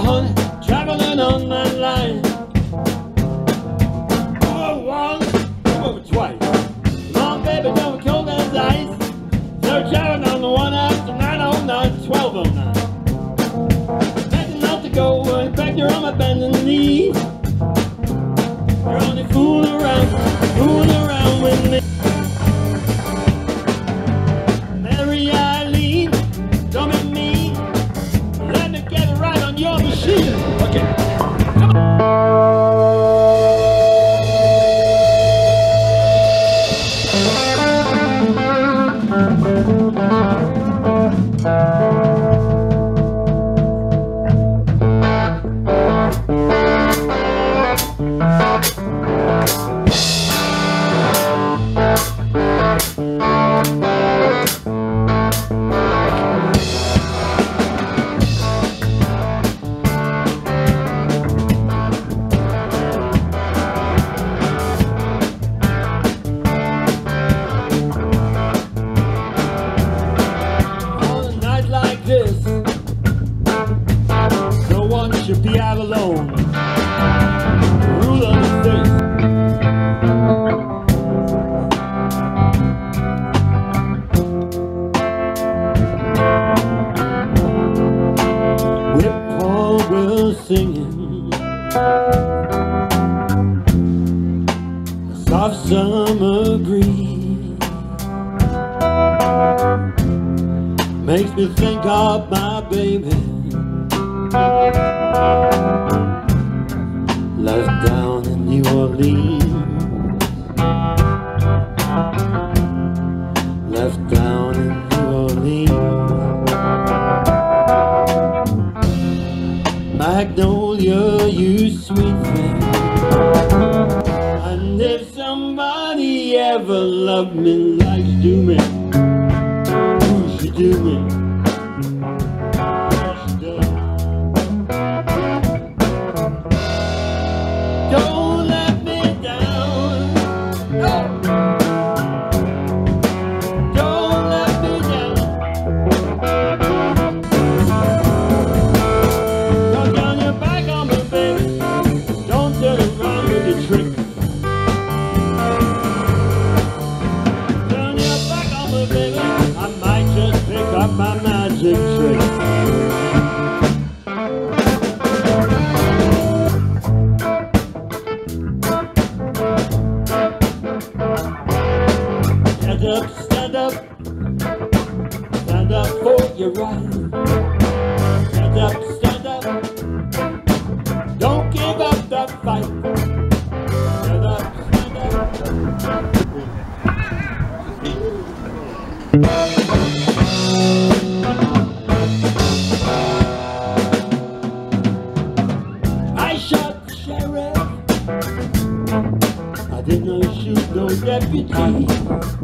Honey, traveling on my line. Oh, once, oh, twice. Mom, baby, don't kill those ice. So traveling on the one after 909, 1209. Begging not to go, in fact, you're on my bending knees. You're only fooling around, fooling around with me. On should be out alone. Rule of the faith. Whip Caldwell singing. A soft summer breeze makes me think of my baby left down in New Orleans. Left down in New Orleans. Magnolia you sweet thing. And if somebody ever loved me like you do me. Who should do me around trick. Turn your back on me, baby. I might just pick up my magic trick. Stand up, stand up for your right. Stand up, stand up, I shot the sheriff. I did not shoot no deputy.